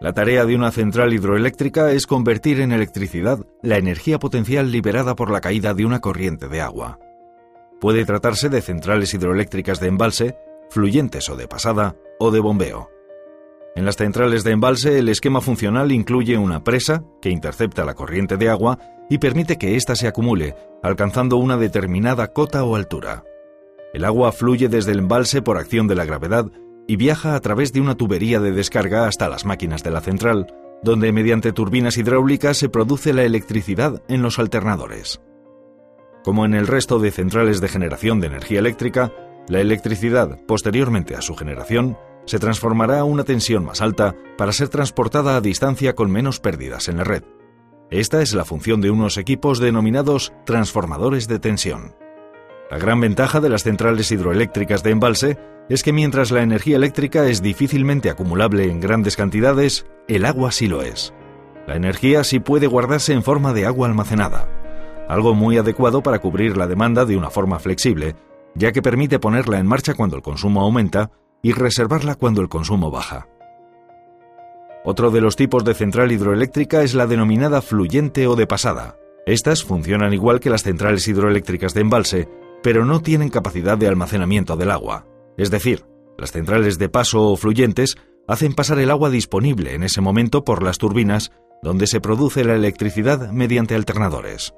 La tarea de una central hidroeléctrica es convertir en electricidad la energía potencial liberada por la caída de una corriente de agua. Puede tratarse de centrales hidroeléctricas de embalse, fluyentes o de pasada, o de bombeo. En las centrales de embalse el esquema funcional incluye una presa que intercepta la corriente de agua y permite que ésta se acumule, alcanzando una determinada cota o altura. El agua fluye desde el embalse por acción de la gravedad y viaja a través de una tubería de descarga hasta las máquinas de la central, donde mediante turbinas hidráulicas se produce la electricidad en los alternadores. Como en el resto de centrales de generación de energía eléctrica, la electricidad, posteriormente a su generación, se transformará a una tensión más alta para ser transportada a distancia con menos pérdidas en la red. Esta es la función de unos equipos denominados transformadores de tensión. La gran ventaja de las centrales hidroeléctricas de embalse es que mientras la energía eléctrica es difícilmente acumulable en grandes cantidades, el agua sí lo es. La energía sí puede guardarse en forma de agua almacenada, algo muy adecuado para cubrir la demanda de una forma flexible, ya que permite ponerla en marcha cuando el consumo aumenta y reservarla cuando el consumo baja. Otro de los tipos de central hidroeléctrica es la denominada fluyente o de pasada. Estas funcionan igual que las centrales hidroeléctricas de embalse, pero no tienen capacidad de almacenamiento del agua. Es decir, las centrales de paso o fluyentes hacen pasar el agua disponible en ese momento por las turbinas, donde se produce la electricidad mediante alternadores.